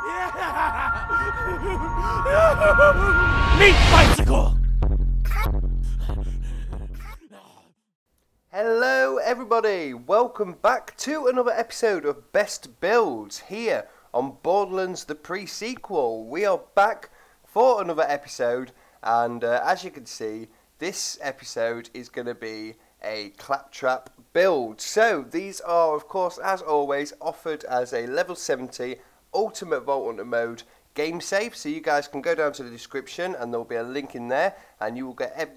Meat bicycle! Hello, everybody. Welcome back to another episode of Best Builds here on Borderlands the pre-sequel. We are back for another episode, and uh, as you can see, this episode is going to be a claptrap build. So these are, of course, as always, offered as a level 70 Ultimate Vault Hunter mode game save. So you guys can go down to the description, and there will be a link in there, and you will get ev-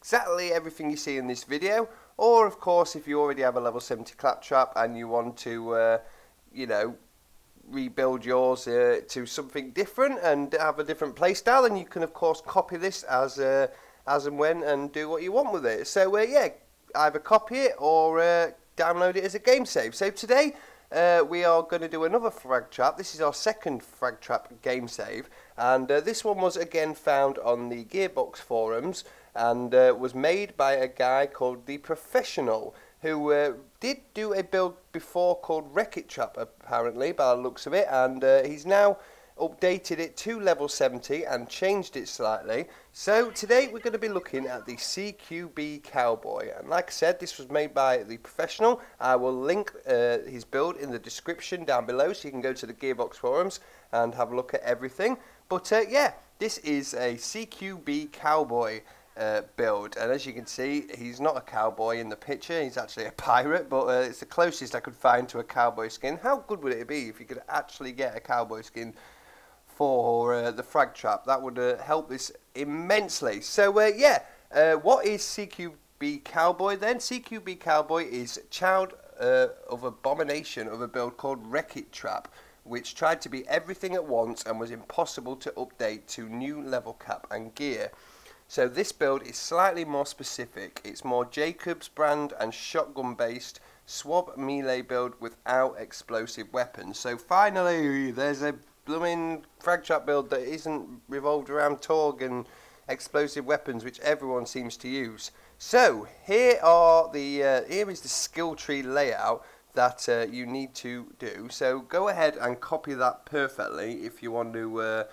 exactly everything you see in this video. Or, of course, if you already have a level 70 claptrap and you want to, uh, you know, rebuild yours uh, to something different and have a different playstyle, then you can, of course, copy this as uh, as and when and do what you want with it. So, uh, yeah, either copy it or uh, download it as a game save. So today uh, we are going to do another frag trap. This is our second frag trap game save, and uh, this one was again found on the Gearbox forums and uh, was made by a guy called the Professional, who uh, did do a build before called Wreck It Trap, apparently, by the looks of it, and uh, he's now updated it to level 70 and changed it slightly. So today we're going to be looking at the CQB Cowboy. And like I said, this was made by the professional. I will link uh, his build in the description down below so you can go to the Gearbox forums and have a look at everything. But uh, yeah, this is a CQB Cowboy. Uh, build and as you can see he's not a cowboy in the picture he's actually a pirate but uh, it's the closest I could find to a cowboy skin how good would it be if you could actually get a cowboy skin for uh, the frag trap. That would uh, help this immensely. So uh, yeah, uh, what is CQB Cowboy then? CQB Cowboy is child uh, of abomination of a build called Wreck Trap, which tried to be everything at once and was impossible to update to new level cap and gear. So this build is slightly more specific. It's more Jacobs brand and shotgun based swab melee build without explosive weapons. So finally, there's a blooming frag trap build that isn't revolved around Torgue and explosive weapons, which everyone seems to use. So here are the uh, here is the skill tree layout that uh, you need to do. So go ahead and copy that perfectly if you want to uh,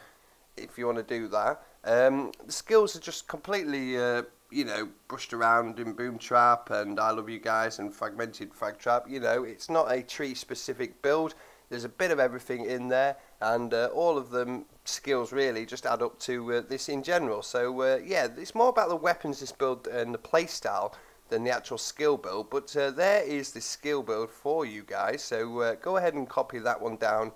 if you want to do that. Um, the skills are just completely uh, you know brushed around in Boom Trap and I Love You Guys and Fragmented Frag Trap. You know it's not a tree specific build. There's a bit of everything in there, and uh, all of them skills really just add up to uh, this in general. So uh, yeah, it's more about the weapons this build and the playstyle than the actual skill build. But uh, there is the skill build for you guys. So uh, go ahead and copy that one down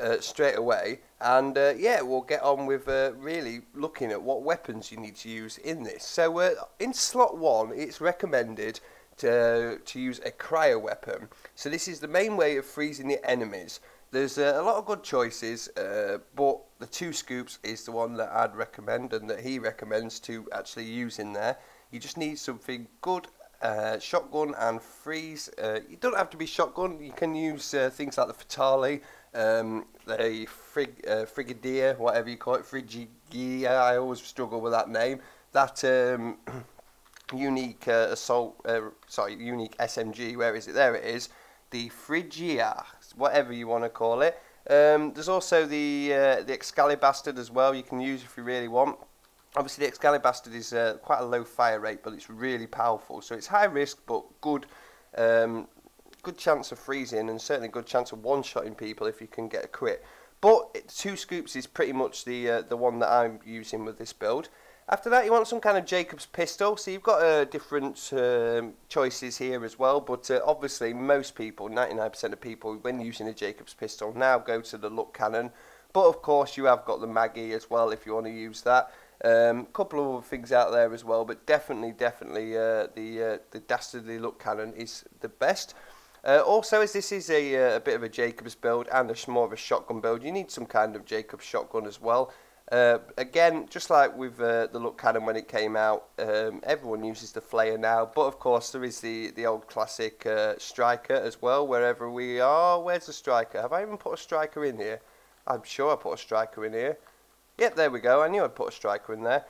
uh, straight away. And uh, yeah, we'll get on with uh, really looking at what weapons you need to use in this. So uh, in slot one, it's recommended to, to use a cryo weapon. So this is the main way of freezing the enemies. There's uh, a lot of good choices, uh, but the two scoops is the one that I'd recommend and that he recommends to actually use in there. You just need something good, uh, shotgun and freeze. Uh, you don't have to be shotgun. You can use uh, things like the Fatale, um, the frig, uh, Frigadier, whatever you call it, Frigigia. I always struggle with that name. That um, unique uh, assault, uh, sorry, unique SMG. Where is it? There it is. The Phrygia, whatever you want to call it. Um, there's also the uh, the Excalibastard as well. You can use if you really want. Obviously, the Excalibastard is uh, quite a low fire rate, but it's really powerful. So it's high risk, but good. Um, good chance of freezing and certainly good chance of one-shotting people if you can get a crit. But two scoops is pretty much the uh, the one that I'm using with this build. After that, you want some kind of Jacobs pistol. So you've got uh, different um, choices here as well. But uh, obviously, most people, 99% of people, when using a Jacobs pistol, now go to the Luck Cannon. But of course, you have got the Maggie as well if you want to use that. A um, couple of other things out there as well, but definitely, definitely uh, the uh, the Dastardly Luck Cannon is the best. Uh, also, as this is a, uh, a bit of a Jacobs build and a more of a shotgun build, you need some kind of Jacobs shotgun as well. Uh, again, just like with uh, the Luck Cannon when it came out, um, everyone uses the Flayer now. But of course, there is the, the old classic uh, Striker as well, wherever we are. Where's the Striker? Have I even put a Striker in here? I'm sure I put a Striker in here. Yep, there we go. I knew I'd put a Striker in there.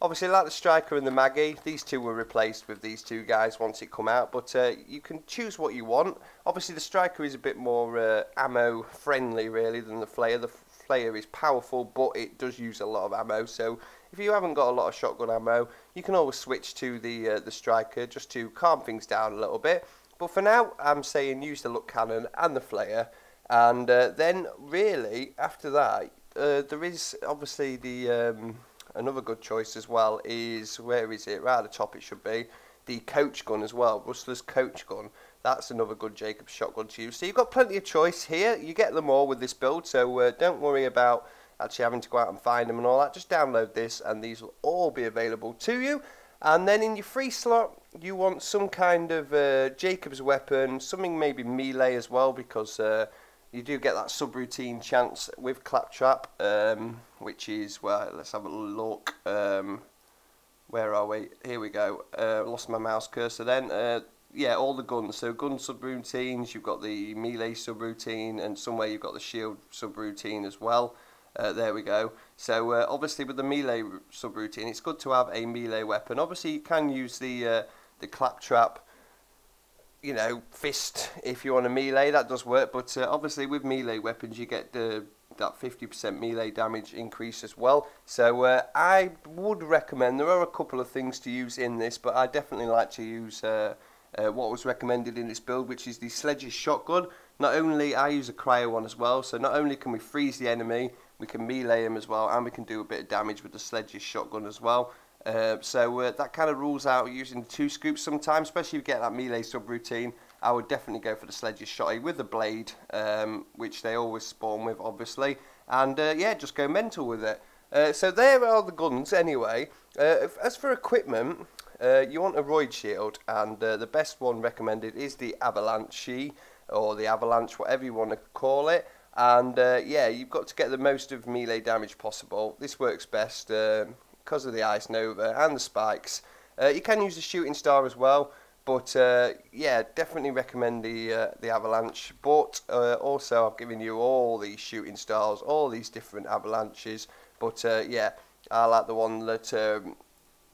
Obviously, like the Striker and the Maggie, these two were replaced with these two guys once it come out. But uh, you can choose what you want. Obviously, the Striker is a bit more uh, ammo friendly, really, than the Flayer. The Flayer is powerful, but it does use a lot of ammo. So if you haven't got a lot of shotgun ammo, you can always switch to the uh, the striker just to calm things down a little bit. But for now, I'm saying use the luck Cannon and the Flayer, and uh, then really after that, uh, there is obviously the um, another good choice as well. Is where is it? Right at the top, it should be the coach gun as well. Rustler's coach gun. That's another good Jacobs shotgun to use. So you've got plenty of choice here. You get them all with this build, so uh, don't worry about actually having to go out and find them and all that. Just download this, and these will all be available to you. And then in your free slot, you want some kind of uh, Jacobs weapon, something maybe melee as well, because uh, you do get that subroutine chance with Claptrap, um, which is, well, let's have a look. Um, where are we? Here we go. Uh, lost my mouse cursor then. Uh, yeah, all the guns. So gun subroutines, you've got the melee subroutine, and somewhere you've got the shield subroutine as well. Uh, there we go. So uh, obviously with the melee subroutine, it's good to have a melee weapon. Obviously you can use the uh, the claptrap, you know, fist if you want a melee. That does work, but uh, obviously with melee weapons you get the that 50% melee damage increase as well. So uh, I would recommend, there are a couple of things to use in this, but I definitely like to use uh, what was recommended in this build, which is the Sledge's Shotgun. Not only, I use a cryo one as well, so not only can we freeze the enemy, we can melee him as well, and we can do a bit of damage with the Sledge's Shotgun as well. Uh, so uh, that kind of rules out using two scoops sometimes, especially if you get that melee subroutine. I would definitely go for the Sledge's Shotty with the blade, um, which they always spawn with, obviously. And uh, yeah, just go mental with it. Uh, so there are the guns anyway. Uh, as for equipment, uh, you want a Roid Shield, and uh, the best one recommended is the Avalanche, or the Avalanche, whatever you want to call it. And uh, yeah, you've got to get the most of melee damage possible. This works best because of the Ice Nova and the spikes. you can use the Shooting Star as well. But uh, yeah, definitely recommend the uh, the Avalanche. But uh, also, I've given you all these shooting stars, all these different avalanches. But uh, yeah, I like the one that um,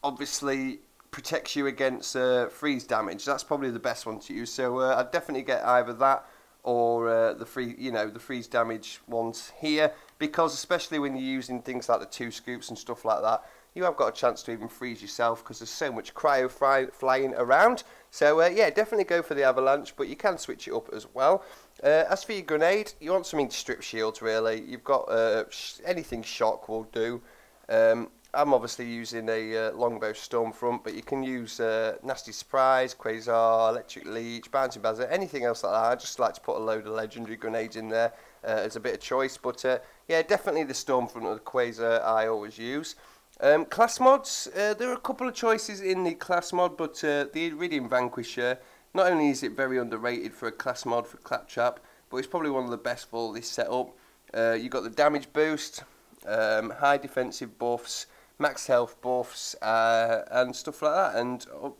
obviously protects you against uh, freeze damage. That's probably the best one to use. So uh, I'd definitely get either that or the free, you know, the freeze damage ones here because especially when you're using things like the two scoops and stuff like that, you have got a chance to even freeze yourself because there's so much cryo fly, flying around. So uh, yeah, definitely go for the avalanche, but you can switch it up as well. Uh, as for your grenade, you want something to strip shields really. You've got uh, sh anything shock will do. Um, I'm obviously using a uh, longbow stormfront, but you can use uh, nasty surprise, quasar, electric leech, bouncing bazooka, anything else like that. I just like to put a load of legendary grenades in there uh, as a bit of choice. But uh, yeah, definitely the stormfront or the quasar I always use. Um, class mods, uh, there are a couple of choices in the class mod, but uh, the Iridium Vanquisher, not only is it very underrated for a class mod for Claptrap, but it's probably one of the best for this setup. Uh, you've got the damage boost, um, high defensive buffs, Max Health buffs uh, and stuff like that. And uh,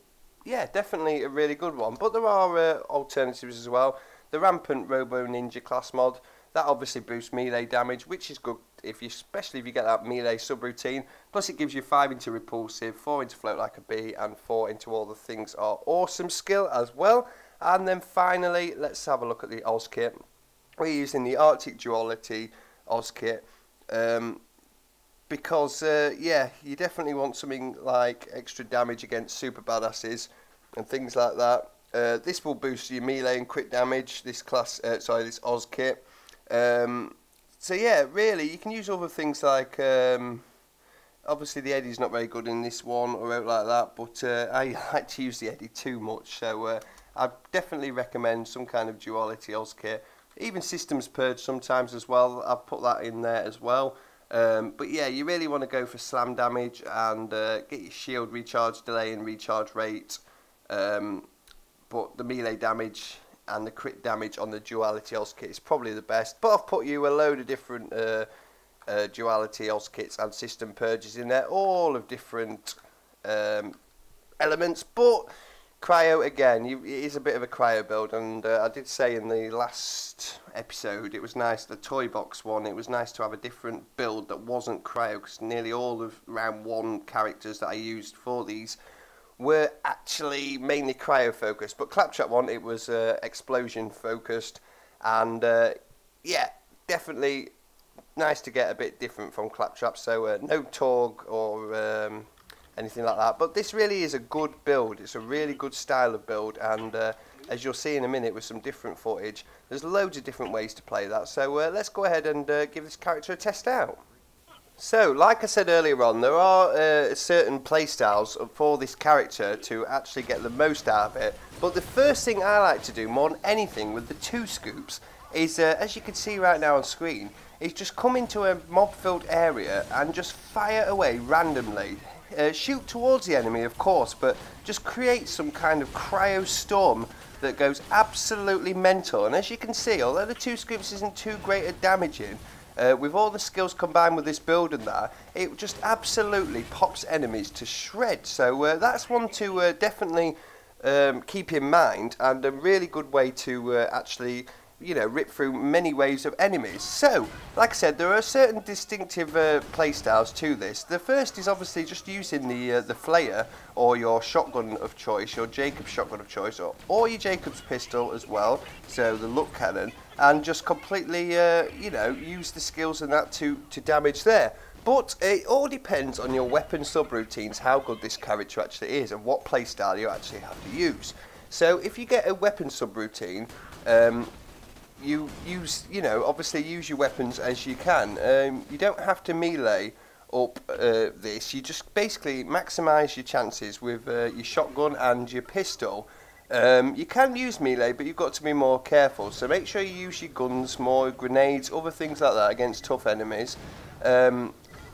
yeah, definitely a really good one. But there are uh, alternatives as well. The rampant Robo Ninja class mod that obviously boosts melee damage, which is good if you, especially if you get that melee subroutine. Plus, it gives you five into repulsive, four into float like a bee, and four into all the things are awesome skill as well. And then finally, let's have a look at the Oz kit. We're using the Arctic Duality Oz kit. Um, because uh, yeah, you definitely want something like extra damage against super badasses and things like that. Uh, this will boost your melee and quick damage. This class, uh, sorry, this Oz kit. Um, so yeah, really, you can use other things like. Um, obviously, the Eddie's not very good in this one or out like that, but uh, I like to use the Eddie too much, so uh, I definitely recommend some kind of duality Oz kit. Even systems purge sometimes as well. I've put that in there as well. Um, but yeah, you really want to go for slam damage and uh, get your shield recharge delay and recharge rate. Um, but the melee damage and the crit damage on the duality Oz kit is probably the best. But I've put you a load of different uh, uh, duality Oz kits and system purges in there, all of different um, elements. But cryo again, you, it is a bit of a cryo build, and uh, I did say in the last episode it was nice the toy box one. It was nice to have a different build that wasn't cryo because nearly all of round one characters that I used for these were actually mainly cryo focused, but Claptrap one it was uh, explosion focused, and uh, yeah, definitely nice to get a bit different from Claptrap. So uh, no Torgue or um, anything like that. But this really is a good build. It's a really good style of build, and uh, as you'll see in a minute with some different footage, there's loads of different ways to play that. So uh, let's go ahead and uh, give this character a test out. So, like I said earlier on, there are uh, certain playstyles for this character to actually get the most out of it. But the first thing I like to do more than anything with the two scoops is, uh, as you can see right now on screen, is just come into a mob-filled area and just fire away randomly. Uh, shoot towards the enemy, of course, but just create some kind of cryo storm that goes absolutely mental. And as you can see, although the two scoops isn't too great at damaging, uh, with all the skills combined with this build and that, it just absolutely pops enemies to shreds. So uh, that's one to uh, definitely um, keep in mind and a really good way to uh, actually you know, rip through many waves of enemies. So, like I said, there are certain distinctive uh, playstyles to this. The first is obviously just using the uh, the flayer or your shotgun of choice, your Jacobs shotgun of choice, or, or your Jacobs pistol as well, so the luck Cannon, and just completely, uh, you know, use the skills and that to, to damage there. But it all depends on your weapon subroutines, how good this character actually is, and what playstyle you actually have to use. So if you get a weapon subroutine, um, you use, you know, obviously use your weapons as you can. Um, you don't have to melee up uh, this. You just basically maximise your chances with uh, your shotgun and your pistol. Um, you can use melee, but you've got to be more careful. So make sure you use your guns more, grenades, other things like that against tough enemies. Um,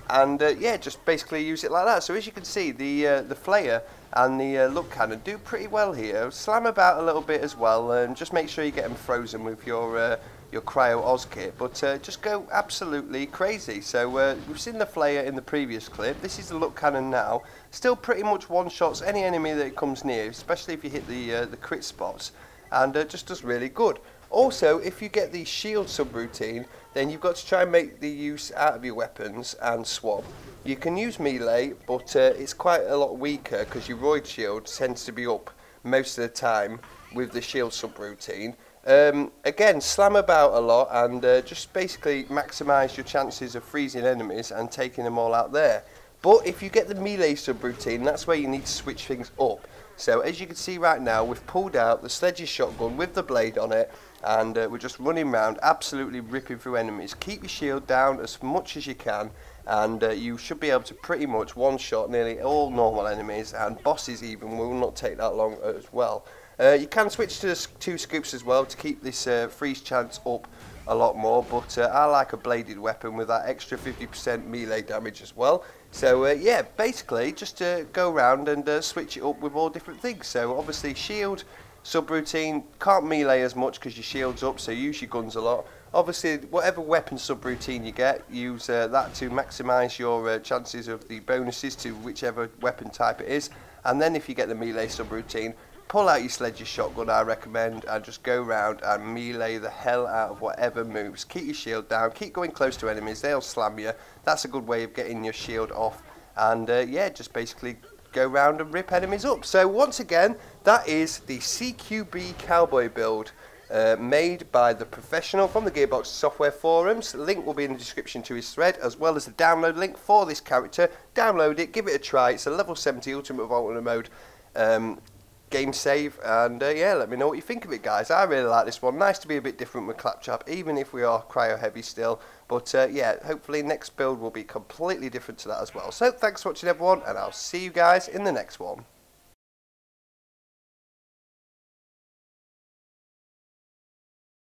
and uh, yeah, just basically use it like that. So as you can see, the uh, the flayer and the uh, Luck Cannon do pretty well here. Slam about a little bit as well, and just make sure you get them frozen with your uh, your Cryo Oz kit, but uh, just go absolutely crazy. So uh, we've seen the flayer in the previous clip. This is the luck Cannon now. Still pretty much one-shots any enemy that it comes near, especially if you hit the the crit spots, and just does really good. Also, if you get the shield subroutine, then you've got to try and make the use out of your weapons and swap. You can use melee, but uh, it's quite a lot weaker because your Roid shield tends to be up most of the time with the shield subroutine. Um, again, slam about a lot and uh, just basically maximise your chances of freezing enemies and taking them all out there. But if you get the melee subroutine, that's where you need to switch things up. So as you can see right now, we've pulled out the Sledge's shotgun with the blade on it, and uh, we're just running around, absolutely ripping through enemies. Keep your shield down as much as you can, and uh, you should be able to pretty much one-shot nearly all normal enemies, and bosses even will not take that long as well. Uh, you can switch to two scoops as well to keep this uh, freeze chance up a lot more, but uh, I like a bladed weapon with that extra 50% melee damage as well. So uh, yeah, basically just to go around and switch it up with all different things. So obviously shield, subroutine, can't melee as much because your shield's up, so use your guns a lot. Obviously, whatever weapon subroutine you get, use uh, that to maximise your uh, chances of the bonuses to whichever weapon type it is. And then if you get the melee subroutine, pull out your sledge's shotgun, I recommend, and just go around and melee the hell out of whatever moves. Keep your shield down, keep going close to enemies, they'll slam you. That's a good way of getting your shield off. And uh, yeah, just basically go around and rip enemies up. So once again, that is the CQB Cowboy build. Uh, made by the professional from the Gearbox Software forums. The link will be in the description to his thread, as well as the download link for this character. Download it, give it a try. It's a level 70 Ultimate Vault mode um, game save and uh, yeah let me know what you think of it guys. I really like this one. Nice to be a bit different with Claptrap even if we are cryo heavy still. But uh, yeah hopefully next build will be completely different to that as well. So thanks for watching everyone and I'll see you guys in the next one